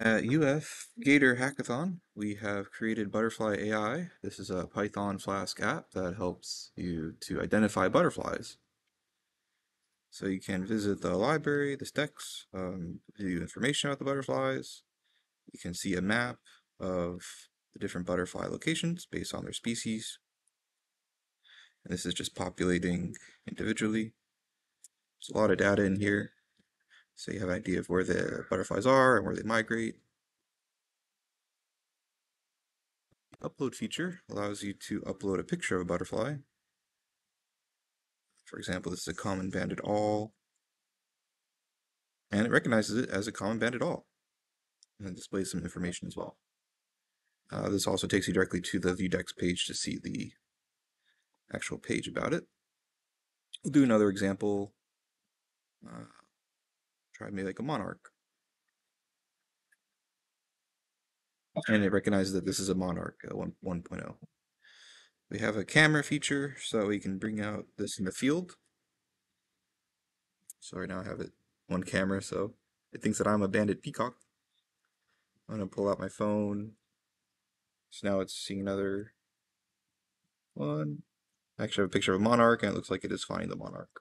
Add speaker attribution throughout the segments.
Speaker 1: At UF Gator Hackathon, we have created Butterfly AI. This is a Python Flask app that helps you to identify butterflies. So you can visit the library, the stacks, um, view information about the butterflies. You can see a map of the different butterfly locations based on their species. And this is just populating individually. There's a lot of data in here. So you have an idea of where the butterflies are and where they migrate. The upload feature allows you to upload a picture of a butterfly. For example, this is a common banded awl. And it recognizes it as a common banded awl. And then displays some information as well. Uh, this also takes you directly to the Viewdex page to see the actual page about it. We'll do another example. Uh, try maybe like a monarch. And it recognizes that this is a monarch uh, 1, 1.0. We have a camera feature so we can bring out this in the field. So right now I have it one camera so it thinks that I'm a banded peacock. I'm going to pull out my phone. So now it's seeing another one. Actually, I have a picture of a monarch and it looks like it is finding the monarch.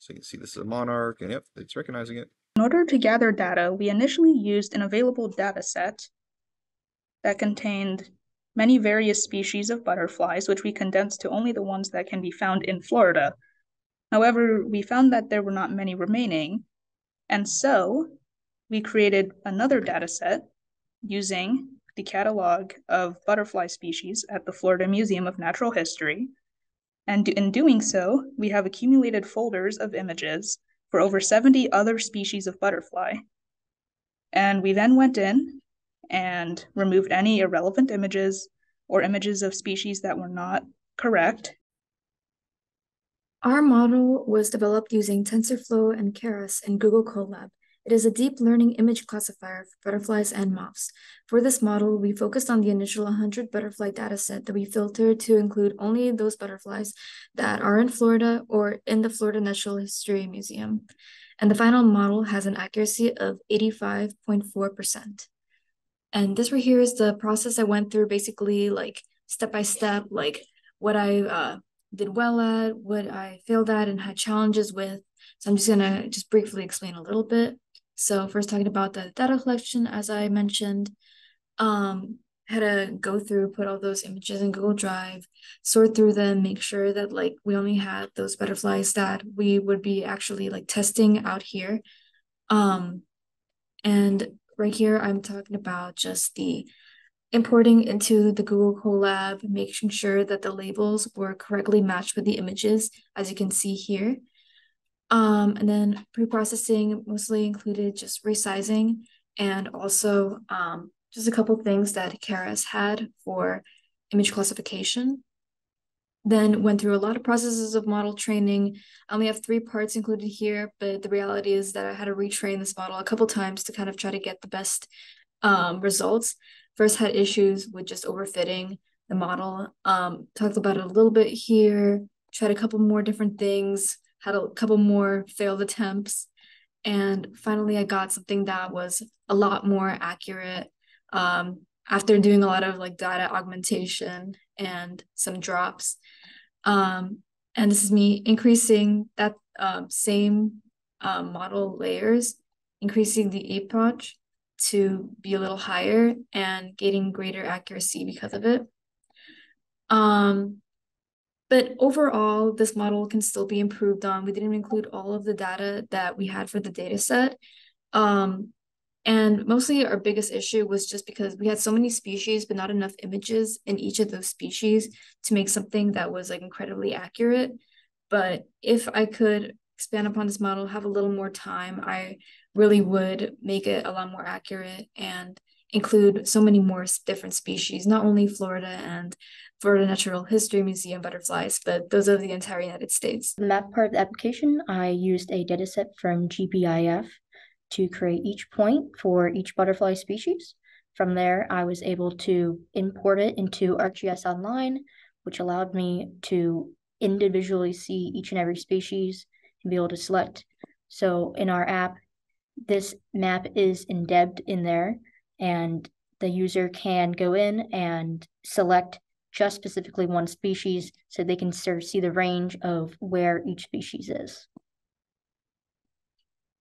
Speaker 1: So you can see this is a monarch, and yep, it's recognizing it.
Speaker 2: In order to gather data, we initially used an available data set that contained many various species of butterflies, which we condensed to only the ones that can be found in Florida. However, we found that there were not many remaining, and so we created another data set using the catalog of butterfly species at the Florida Museum of Natural History and in doing so, we have accumulated folders of images for over 70 other species of butterfly. And we then went in and removed any irrelevant images or images of species that were not correct.
Speaker 3: Our model was developed using TensorFlow and Keras in Google Colab it is a deep learning image classifier for butterflies and moths. For this model, we focused on the initial 100 butterfly dataset that we filtered to include only those butterflies that are in Florida or in the Florida Natural History Museum. And the final model has an accuracy of 85.4%. And this right here is the process I went through basically like step by step, like what I uh, did well at, what I failed at, and had challenges with. So I'm just gonna just briefly explain a little bit. So first talking about the data collection, as I mentioned, um, had to go through, put all those images in Google Drive, sort through them, make sure that like we only had those butterflies that we would be actually like testing out here. Um, and right here, I'm talking about just the importing into the Google Colab, making sure that the labels were correctly matched with the images, as you can see here. Um, and then pre-processing mostly included just resizing and also um, just a couple things that Keras had for image classification. Then went through a lot of processes of model training. I only have three parts included here, but the reality is that I had to retrain this model a couple times to kind of try to get the best um, results. First had issues with just overfitting the model. Um, talked about it a little bit here, tried a couple more different things, had a couple more failed attempts. And finally, I got something that was a lot more accurate um, after doing a lot of like data augmentation and some drops. Um, and this is me increasing that um, same um, model layers, increasing the epoch to be a little higher and getting greater accuracy because of it. Um, but overall, this model can still be improved on. We didn't include all of the data that we had for the data set. Um, and mostly our biggest issue was just because we had so many species, but not enough images in each of those species to make something that was like incredibly accurate. But if I could expand upon this model, have a little more time, I really would make it a lot more accurate and include so many more different species, not only Florida and Florida Natural History Museum butterflies, but those of the entire United States.
Speaker 4: In that part of the application, I used a dataset from GBIF to create each point for each butterfly species. From there, I was able to import it into ArcGIS Online, which allowed me to individually see each and every species and be able to select. So in our app, this map is indebbed in there and the user can go in and select just specifically one species so they can sort of see the range of where each species is.